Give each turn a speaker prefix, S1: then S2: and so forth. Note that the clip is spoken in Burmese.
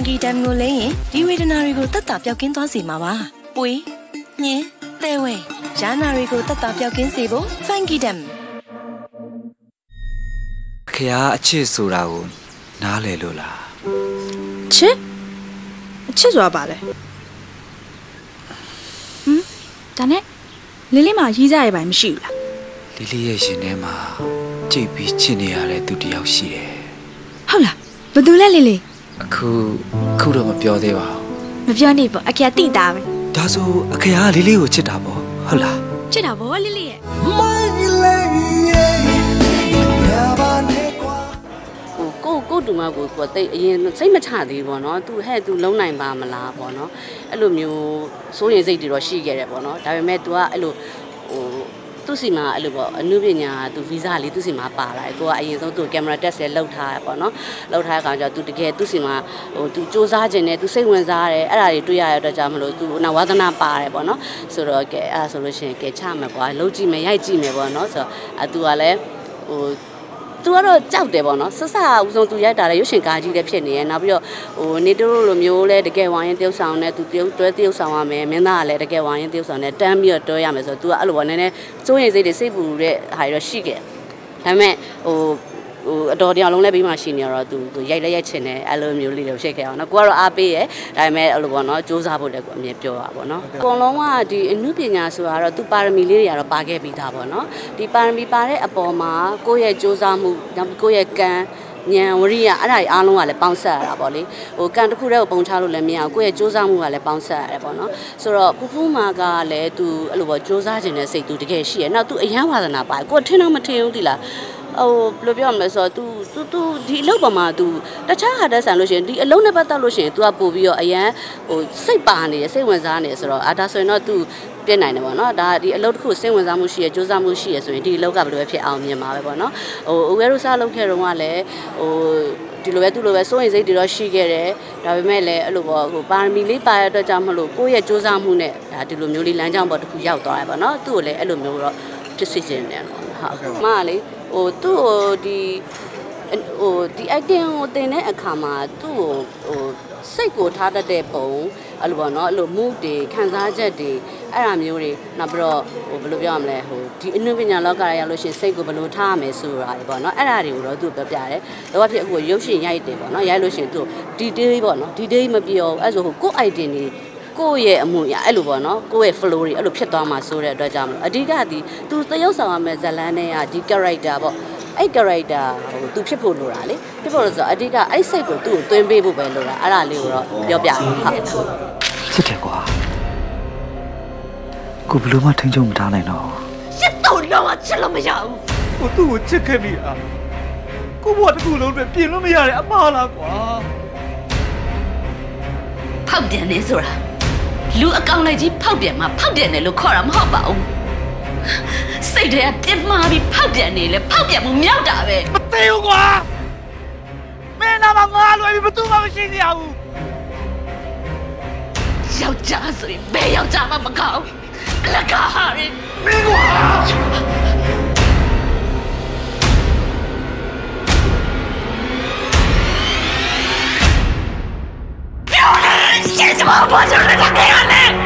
S1: န်ကီတမ်ကိုလိမ့်ရင်ဒီဝေဒနာတွေကိုတတ်တာပြောက်ကင်းသွားစေမှာပါ။ပွေးညင်းသဲဝဲဂျာနာတွေကိုတတ်တာပြောက်ကင်းစေဖို့ဖန်ကီတမ်
S2: ခရအချစ်ဆိုတာကိုနားလေလို့လား
S3: ချစ်အချစ်ဆိုတာပါလေဟမ်ဒါနဲ့လင်းလေးမှာရီးကြရပိုင်မရှိဘူးလား
S2: လီလီရဲ့ရှင်ထဲမှာကြိတ်ပြီးချစ်နေရတဲ့သူတစ်ယောက်ရှိတယ်
S3: ဟုတ်လားဘယ်သူလဲလင်းလေး
S2: အခုအခုတော့မပြောသေးပါဘူး
S3: မပြောနေပေါ့အကေတိတာပဲ
S2: ဒါဆိုအခရကလီလီကိုချစ်တာပေါ့ဟုတ်လား
S3: ချစ်တာဗောလင်းလေးရဲ့
S4: ဟိုကိုကိုတူမကိုကိုတိတ်အရင်စိတ်မချသေးဘူးပေါ့နော်သူဟဲ့သူလုံးနိုင်ပါမလားပေါ့နော်အဲ့လိုမျိုးစိုးရင်စိတ်တွေတော့ရှိခဲ့တယ်ပေါ့နော်ဒါပေမဲ့ तू ကအဲ့လိုဟို သူ့စီမှာအဲ့လိုပေါ့အမှုပညာသူဗီဇလေးသူ့စီမှာပါလာတယ်ကိုကအရင်ဆုံးသူကင်မရာတက်ဆဲလောက်ထားပေါ့နော်လောက်ထားတဲ့အခါကျတော့သူတကယ်သူ့စီမှာဟိုသူစူးစမ်းခြင်းနဲ့သူစိတ်ဝင်စားတယ်အဲ့ဒါတွေတွေ့ရတဲ့အတွက်ကြောင့်မလို့သူနာဝါသနာပါတယ်ပေါ့နော်ဆိုတော့ကဲအဲ့ဒါဆိုလို့ရှိရင်ကဲချမယ်ကွာလှုပ်ကြည့်မယ်ရိုက်ကြည့်မယ်ပေါ့နော်ဆိုတော့အတူကလည်းဟို သူကတော့ကြောက်တယ်ပေါ့နော်ဆက်ဆအဦးဆုံးသူရိုက်တာလည်းရုပ်ရှင်ကားကြီးလည်းဖြစ်နေရယ်နောက်ပြီးတော့ဟိုနေတိုးလိုမျိုးလဲတကယ်ဝိုင်းရင်တယောက်ဆောင်နဲ့သူတယောက်တွဲတယောက်ဆောင်ရမယ်မင်းသားကလည်းတကယ်ဝိုင်းရင်တယောက်ဆောင်နဲ့တန်းပြီးတော့တွဲရမယ်ဆိုတော့ तू ကအဲ့လိုပေါ့နည်းနည်းစိုးရင်စိတ်တွေစိတ်ပူတဲ့ဟာတွေတော့ရှိခဲ့ဒါပေမဲ့ဟို ဟိုအတော်တရားလုံးလည်းပြီးမှရှိနေတော့သူသူရိုက်လက်ရိုက်ချင်တယ်အဲ့လိုမျိုးလေးတွေဖြစ်ခဲ့အောင်နော်ကိုကတော့အားပေးရယ်ဒါပေမဲ့အဲ့လိုပေါ့နော်စူးစမ်းဖို့လည်းကိုအမြဲပြောတာပေါ့နော်အကုန်လုံးကဒီအမှုပညာဆိုတာတော့သူပါရမီလေးတွေကတော့ပါခဲ့ပြီးသားပေါ့နော်ဒီပါရမီပါတဲ့အပေါ်မှာကိုယ့်ရဲ့စူးစမ်းမှုနောက်ကိုယ့်ရဲ့ကံဉာဏ်ဝရိယအဲ့ဒါကြီးအားလုံးကလည်းပေါင်းဆက်ရတာပေါ့လေဟိုကံတစ်ခုတည်းကိုပုံချလို့လည်းမရဘူးကိုယ့်ရဲ့စူးစမ်းမှုကလည်းပေါင်းဆက်ရတယ်ပေါ့နော်ဆိုတော့ဖူးဖူးမာကလည်းသူအဲ့လိုပေါ့စူးစမ်းခြင်းနဲ့စိတ်သူတကယ်ရှိရနောက်သူအယံဝါဒနာပါတယ်ကိုယ်ထင်တော့မထင်ဘူးတိလား ဟိုဘယ်လိုပြောမလဲဆိုတော့ तू तू तू ဒီအလုပ်ပေါ်မှာ तू တခြားဟာတက်ဆန်လို့ရှိရင်ဒီအလုပ်နဲ့ပတ်သက်လို့ရှိရင် तू ကပို့ပြီးတော့အရန်ဟိုစိတ်ပါနေရစိတ်ဝင်စားနေဆိုတော့အာဒါဆိုရင်တော့ तू ပြည့်နိုင်တယ်ပေါ့နော်ဒါဒီအလုပ်တစ်ခုစိတ်ဝင်စားမှုရှိရစူးစမ်းမှုရှိရဆိုရင်ဒီအလုပ်ကဘယ်လိုပဲဖြစ်အောင်မြင်မှာပဲပေါ့နော်ဟိုအဝဲတို့စလုပ်ခဲ့တော့ကလည်းဟိုဒီလိုပဲသူ့လိုပဲစိုးရင်စိတ်တွေတော့ရှိခဲ့တယ်ဒါပေမဲ့လည်းအဲ့လိုပေါ့ဟိုပါရမီလေးပါရတဲ့အတွက်ကြောင့်မလို့ကိုယ့်ရဲ့စူးစမ်းမှုနဲ့ဒါဒီလိုမျိုးလေးလမ်းကြောင်းပေါ်တစ်ခုရောက်သွားတယ်ပေါ့နော်သူ့ကိုလည်းအဲ့လိုမျိုးတော့ဖြစ်စေချင်တယ်နော်ဟုတ်မကလေ ဟိုသူ့ဟိုဒီဟိုဒီ acting ကိုတင်တဲ့အခါမှာသူ့ကိုဟိုစိတ်ကိုထားတတ်တဲ့ပုံအဲ့လိုပေါ့နော်အဲ့လို mood တွေခံစားချက်တွေအဲ့အမျိုးတွေနောက်ပြီးတော့ဟိုဘယ်လိုပြောရမလဲဟိုဒီအနုပညာလောကရရောက်လို့ရှိရင်စိတ်ကိုဘယ်လိုထားရမယ်ဆိုတာတွေပေါ့နော်အဲ့ဒါတွေကိုတော့သူပြောပြတယ်။တော့ဖြစ်အခုရုပ်ရှင်ရိုက်တယ်ပေါ့နော်ရိုက်လို့ရှိရင်သူ detail ပေါ့နော် detail မပြောဘူးအဲ့ဆိုဟိုကိုယ့် item တွေ ကိုယ့်ရဲ့အမှုရအဲ့လိုပေါ့နော်ကိုယ့်ရဲ့ flow တွေအဲ့လိုဖြစ်သွားမှာဆိုတဲ့အတွက်ကြောင့်မလို့အဓိကဒီသူသရုပ်ဆောင်ရမယ့်ဇာတ်လမ်းတွေကဒီ character ပေါ့အဲ့ character ဟိုသူဖြစ်ဖို့လိုတာလေဖြစ်ဖို့လို့ဆိုတော့အဓိကအဲ့စိတ်ကိုသူ့ကိုသွင်းပေးဖို့ပဲလိုတာအဲ့ဒါလေးကိုတော့ပြောပြဟုတ်
S2: ချစ်တယ်ကွာကိုဘယ်လို့မှထိန်ချုံမထားနိုင်တော့
S5: ရှစ်တော့လုံးဝချစ်လို့မရဘူး
S6: ကိုသူ့ကိုချစ်ခဲ့ပြီอ่ะကိုဘွားတစ်ခုလုံးအတွက်ပြင်လို့မရတဲ့အမှားလားကွာ
S5: ဖောက်ပြန်နေဆိုတာ လူအကောင်လိုက်ကြီးဖောက်ပြန်မှာဖောက်ပြန်တယ်လို့ခေါ်တာမဟုတ်ပါဘူးစိတ်ထဲကပြစ်မှားပြီးဖောက်ပြန်နေလေဖောက်ပြန်မှုမြောက်တာပဲ
S6: မသိဘူးကွာမင်းနာမငါလွယ်ပြီးဘယ်သူမှမရှိသေးဘူး
S5: ယောက်ျားဆိုရင်ဘယ်ယောက်ျားမှမကောင်းအလကားဟာရင်
S6: မင်းကွာ 我就是个黑暗的